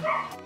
Yeah.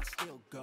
I still go.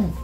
있고